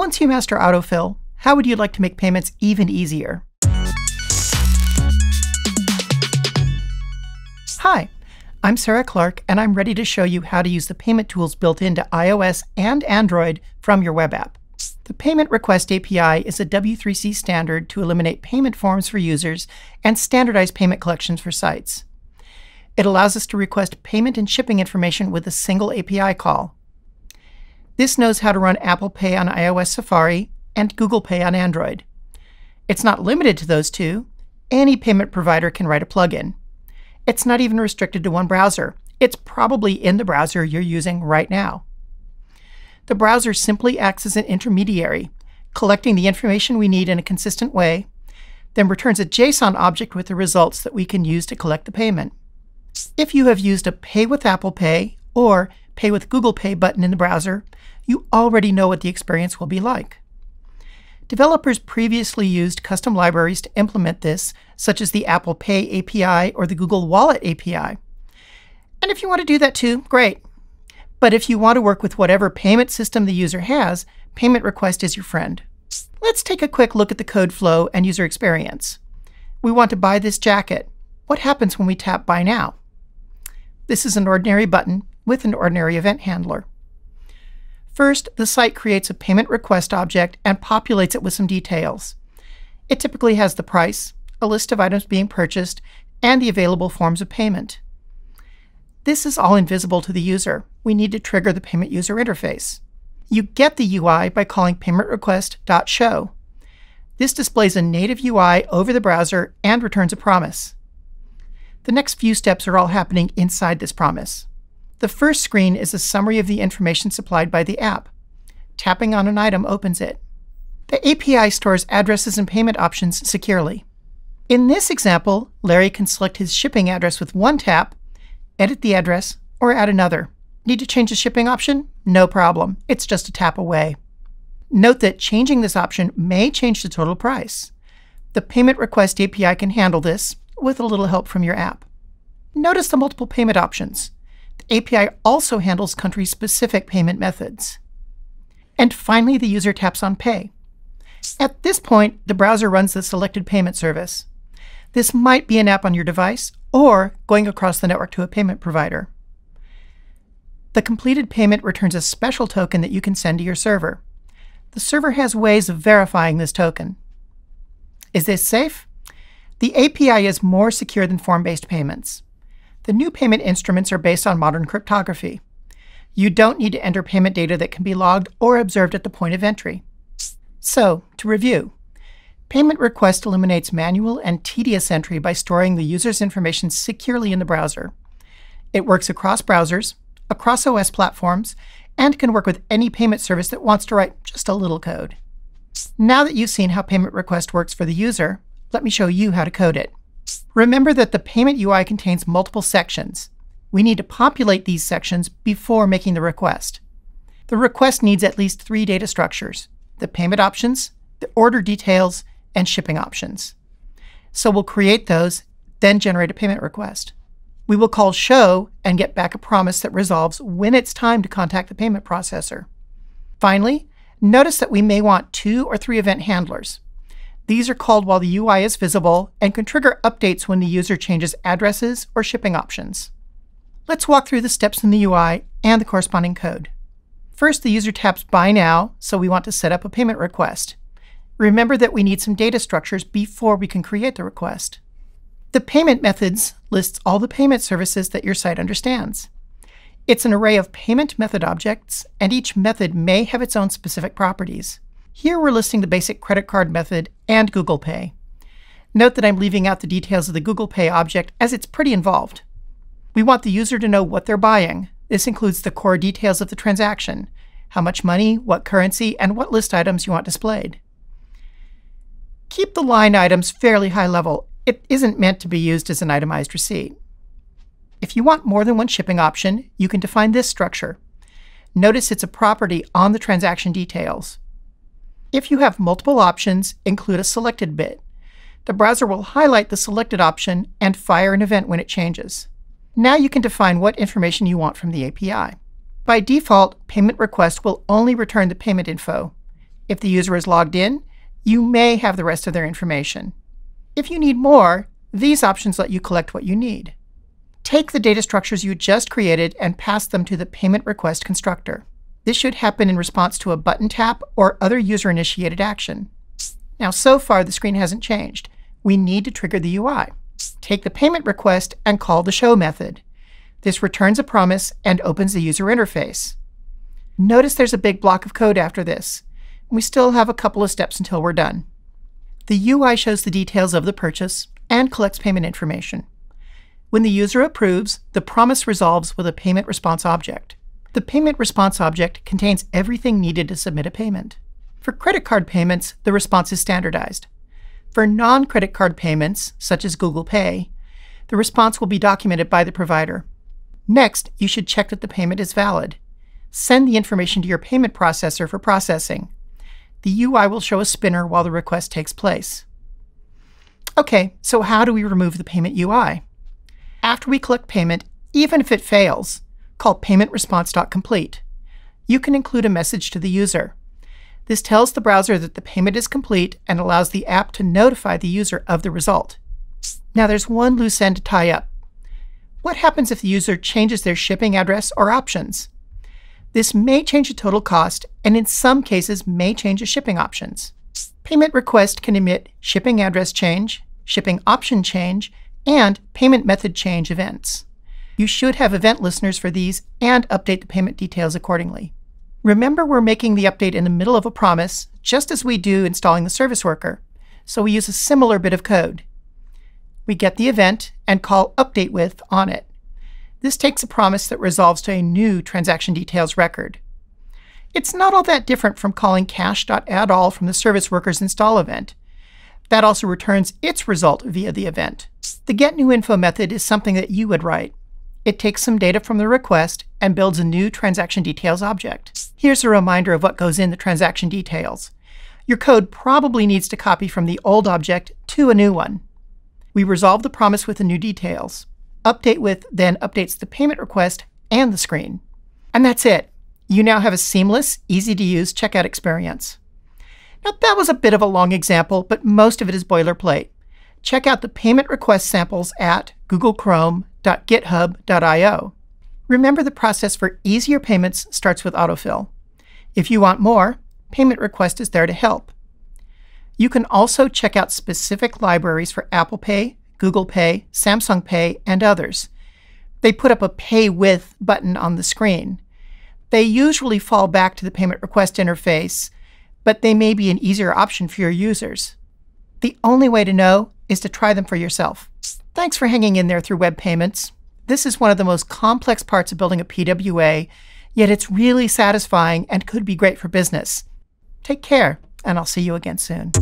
Once you master autofill, how would you like to make payments even easier? Hi, I'm Sarah Clark, and I'm ready to show you how to use the payment tools built into iOS and Android from your web app. The Payment Request API is a W3C standard to eliminate payment forms for users and standardize payment collections for sites. It allows us to request payment and shipping information with a single API call. This knows how to run Apple Pay on iOS Safari and Google Pay on Android. It's not limited to those two. Any payment provider can write a plugin. It's not even restricted to one browser. It's probably in the browser you're using right now. The browser simply acts as an intermediary, collecting the information we need in a consistent way, then returns a JSON object with the results that we can use to collect the payment. If you have used a Pay with Apple Pay or Pay with Google Pay button in the browser, you already know what the experience will be like. Developers previously used custom libraries to implement this, such as the Apple Pay API or the Google Wallet API. And if you want to do that too, great. But if you want to work with whatever payment system the user has, Payment Request is your friend. Let's take a quick look at the code flow and user experience. We want to buy this jacket. What happens when we tap Buy Now? This is an ordinary button with an ordinary event handler. First, the site creates a payment request object and populates it with some details. It typically has the price, a list of items being purchased, and the available forms of payment. This is all invisible to the user. We need to trigger the payment user interface. You get the UI by calling paymentrequest.show. This displays a native UI over the browser and returns a promise. The next few steps are all happening inside this promise. The first screen is a summary of the information supplied by the app. Tapping on an item opens it. The API stores addresses and payment options securely. In this example, Larry can select his shipping address with one tap, edit the address, or add another. Need to change the shipping option? No problem. It's just a tap away. Note that changing this option may change the total price. The Payment Request API can handle this with a little help from your app. Notice the multiple payment options. API also handles country specific payment methods. And finally, the user taps on Pay. At this point, the browser runs the selected payment service. This might be an app on your device or going across the network to a payment provider. The completed payment returns a special token that you can send to your server. The server has ways of verifying this token. Is this safe? The API is more secure than form based payments. The new payment instruments are based on modern cryptography. You don't need to enter payment data that can be logged or observed at the point of entry. So, to review, Payment Request eliminates manual and tedious entry by storing the user's information securely in the browser. It works across browsers, across OS platforms, and can work with any payment service that wants to write just a little code. Now that you've seen how Payment Request works for the user, let me show you how to code it. Remember that the payment UI contains multiple sections. We need to populate these sections before making the request. The request needs at least three data structures, the payment options, the order details, and shipping options. So we'll create those, then generate a payment request. We will call show and get back a promise that resolves when it's time to contact the payment processor. Finally, notice that we may want two or three event handlers. These are called while the UI is visible and can trigger updates when the user changes addresses or shipping options. Let's walk through the steps in the UI and the corresponding code. First, the user taps Buy Now, so we want to set up a payment request. Remember that we need some data structures before we can create the request. The Payment Methods lists all the payment services that your site understands. It's an array of payment method objects, and each method may have its own specific properties. Here we're listing the basic credit card method and Google Pay. Note that I'm leaving out the details of the Google Pay object as it's pretty involved. We want the user to know what they're buying. This includes the core details of the transaction, how much money, what currency, and what list items you want displayed. Keep the line items fairly high level. It isn't meant to be used as an itemized receipt. If you want more than one shipping option, you can define this structure. Notice it's a property on the transaction details. If you have multiple options, include a selected bit. The browser will highlight the selected option and fire an event when it changes. Now you can define what information you want from the API. By default, payment request will only return the payment info. If the user is logged in, you may have the rest of their information. If you need more, these options let you collect what you need. Take the data structures you just created and pass them to the payment request constructor. This should happen in response to a button tap or other user-initiated action. Now, so far, the screen hasn't changed. We need to trigger the UI. Take the payment request and call the show method. This returns a promise and opens the user interface. Notice there's a big block of code after this. We still have a couple of steps until we're done. The UI shows the details of the purchase and collects payment information. When the user approves, the promise resolves with a payment response object. The payment response object contains everything needed to submit a payment. For credit card payments, the response is standardized. For non credit card payments, such as Google Pay, the response will be documented by the provider. Next, you should check that the payment is valid. Send the information to your payment processor for processing. The UI will show a spinner while the request takes place. Okay, so how do we remove the payment UI? After we collect payment, even if it fails, call paymentresponse.complete. You can include a message to the user. This tells the browser that the payment is complete and allows the app to notify the user of the result. Now there's one loose end to tie up. What happens if the user changes their shipping address or options? This may change the total cost and in some cases may change the shipping options. Payment request can emit shipping address change, shipping option change, and payment method change events. You should have event listeners for these and update the payment details accordingly. Remember, we're making the update in the middle of a promise, just as we do installing the service worker, so we use a similar bit of code. We get the event and call update with on it. This takes a promise that resolves to a new transaction details record. It's not all that different from calling cache.addAll from the service worker's install event. That also returns its result via the event. The getNewInfo method is something that you would write. It takes some data from the request and builds a new transaction details object. Here's a reminder of what goes in the transaction details. Your code probably needs to copy from the old object to a new one. We resolve the promise with the new details. Update with then updates the payment request and the screen. And that's it. You now have a seamless, easy to use checkout experience. Now, that was a bit of a long example, but most of it is boilerplate. Check out the payment request samples at googlechrome.github.io. Remember the process for easier payments starts with autofill. If you want more, Payment Request is there to help. You can also check out specific libraries for Apple Pay, Google Pay, Samsung Pay, and others. They put up a Pay With button on the screen. They usually fall back to the payment request interface, but they may be an easier option for your users. The only way to know is to try them for yourself. Thanks for hanging in there through web payments. This is one of the most complex parts of building a PWA, yet it's really satisfying and could be great for business. Take care, and I'll see you again soon.